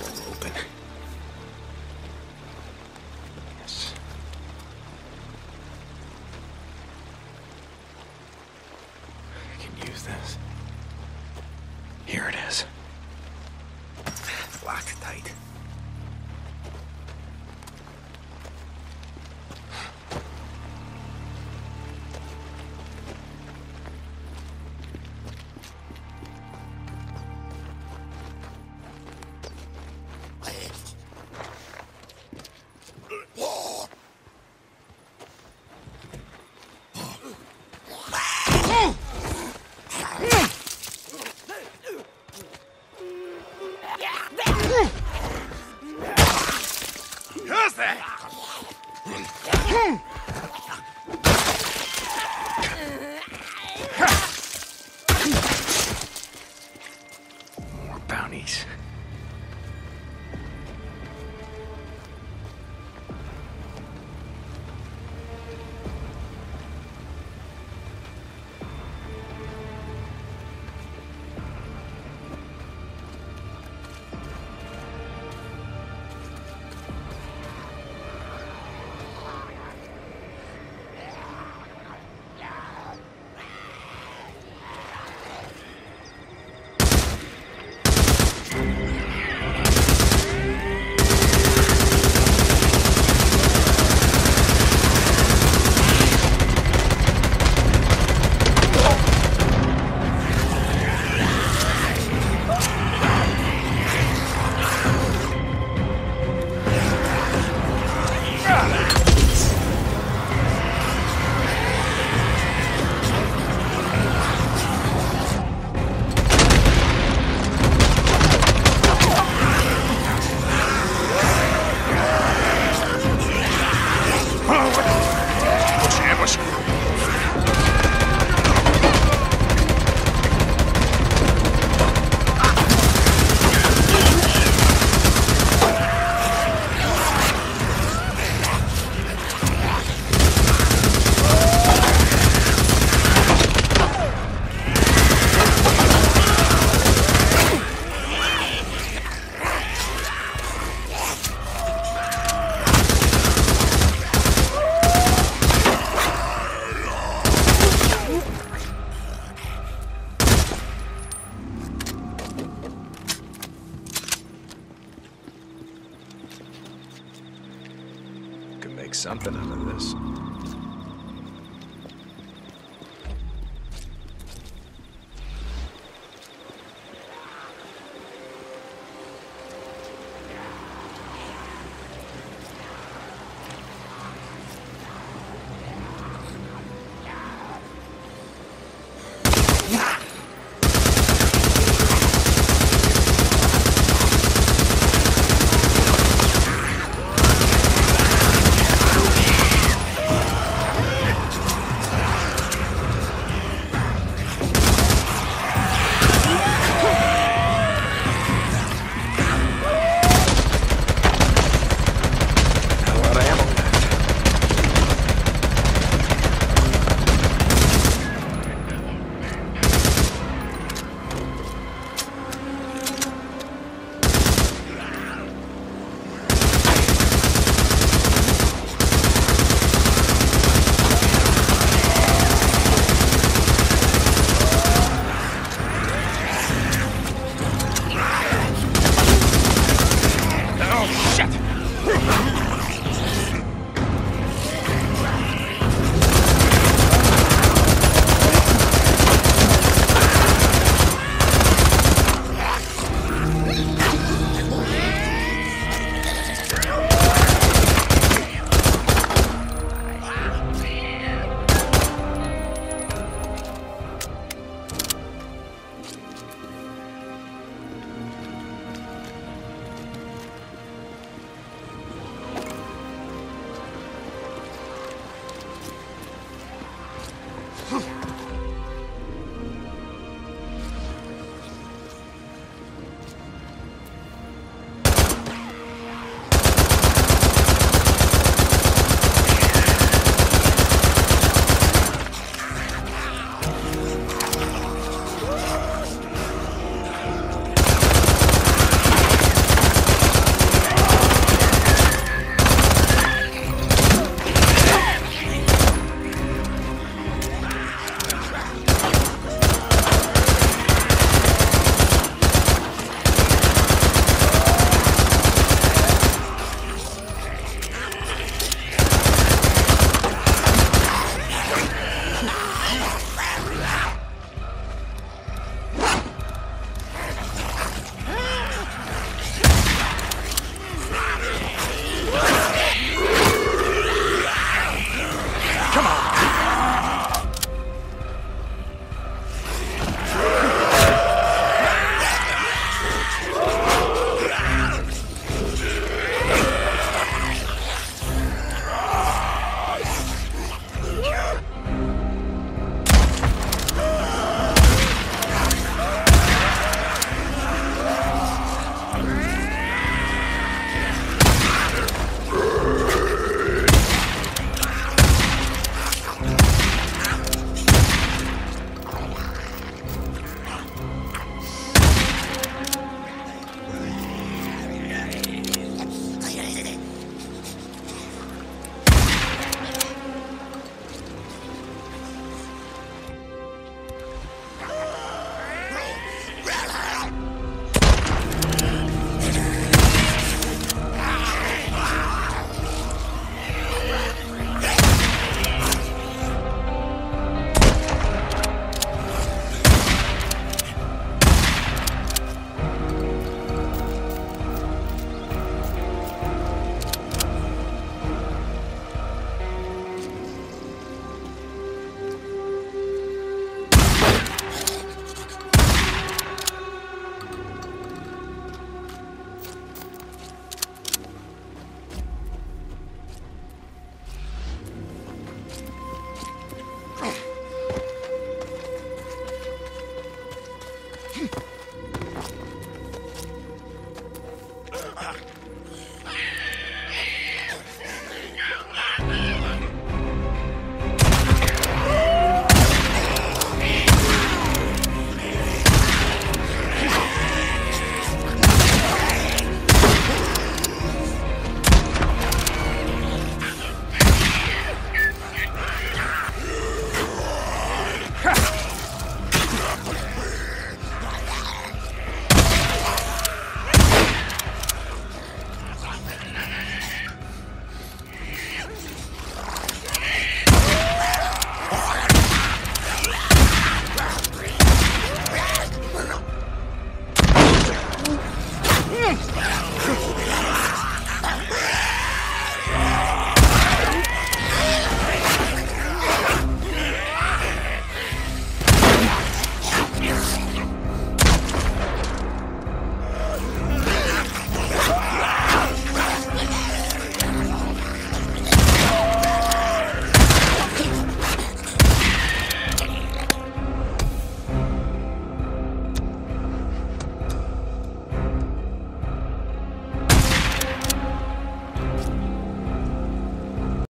roll open. Yes. I can use this. Here it is. Locked tight. Hmm. Of this.